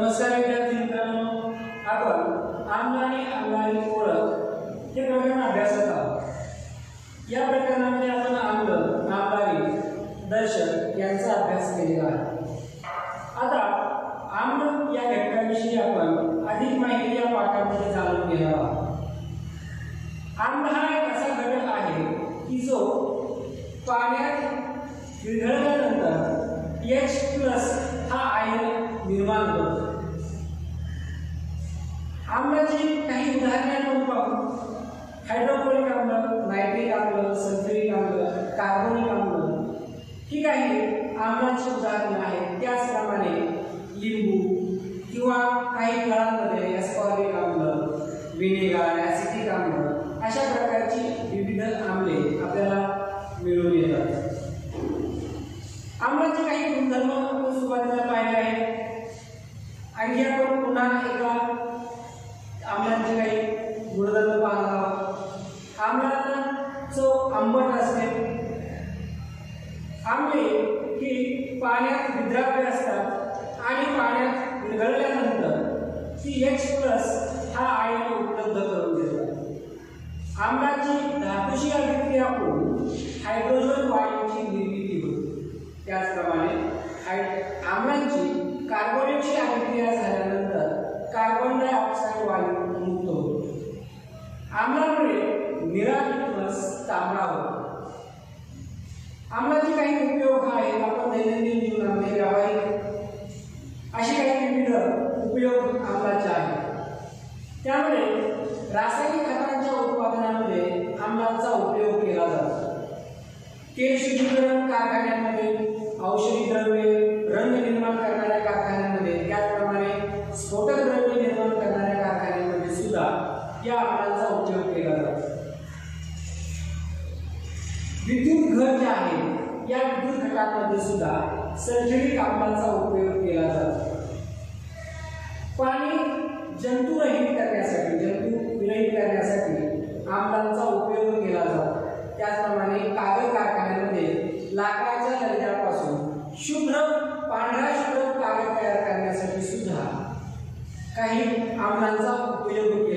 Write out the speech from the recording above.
नमस्कार विद्यार्थी मित्रांनो. आपण आम्ल आणि आम्लाची ओळख हे प्रकरण अभ्यासत आहोत. या प्रकरणामध्ये आपण आम्ल नापारी दर्शक यांचा अभ्यास केलेला आहे. आता आम्ल या घटकाविषयी आपण अधिक माहिती या पाठामध्ये जाणून घेणार आहोत. आम्ल हा एक असा घटक आहे की जो पाण्यात विरघळल्यानंतर एच प्लस हा आयन निर्माण करतो आम्लाची काही उदाहरणे आपण पाहू हायड्रोक्लोरिक आम्ल नायट्रिक आम्ल सल्फ्युरिक आम्ल कार्बोनिक आम्ल ही काही आम्लाची उदाहरणं आहेत त्याचप्रमाणे लिंबू किंवा काही फळांमध्ये एस्कॉर्बिक आम्ल विनेगार ॲसिटिक आम्ल अशा प्रकारची विविध आम्ले आपल्याला मिळून येतात आम्लाचे काही गुणधर्म आपण सुरुवातीला पाहिले आहेत आणखी आपण पुन्हा एका आम्लाचे काही गुणधर्म पाहणार आहोत आम्लाचा जो आंबट असते. आंबे ही पाण्यात विद्राव्य असतात आणि पाण्यात विरघळल्यानंतर ती एच प्लस हा आयन उपलब्ध करून देतात आंब्याची धातूशी अभिक्रिया होऊन हायड्रोजन वायूची निर्मिती होते. त्याचप्रमाणे हाय आम्लांची कार्बोनेटची अभिक्रिया झाल्यानंतर कार्बन डायऑक्साईड वायू मुक्त होतो. आंब्यामुळे निळा प्लस तांबडा होतो आम्लाचे काही उपयोग आहेत आपण दैनंदिन जीवनामध्ये व्यावहारिक असे काही विविध उपयोग आम्लाचे आहेत. त्यामुळे रासायनिक खतांच्या उत्पादनामध्ये आम्लाचा उपयोग केला जातो. तेल विद्युत घट जे आहे या विद्युत घटांमध्ये सुद्धा सल्फ्युरिक आम्लाचा उपयोग केला जातो. पाणी जंतुरहित करण्यासाठी जंतू विरहित करण्यासाठी आम्लांचा उपयोग केला जातो. त्याचप्रमाणे कागद कारखान्यामध्ये लाकडाच्या दर्जापासून शुभ्र पांढरा शुभ्र कागद तयार करण्यासाठी सुद्धा काही आम्लांचा उपयोग